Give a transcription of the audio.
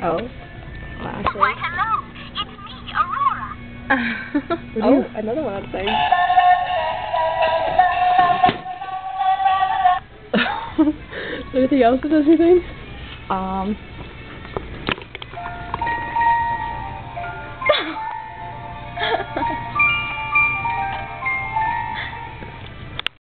Oh. Lashes. Why, hello. It's me, Aurora. oh, another one I'm saying. Anything else that does anything? Um,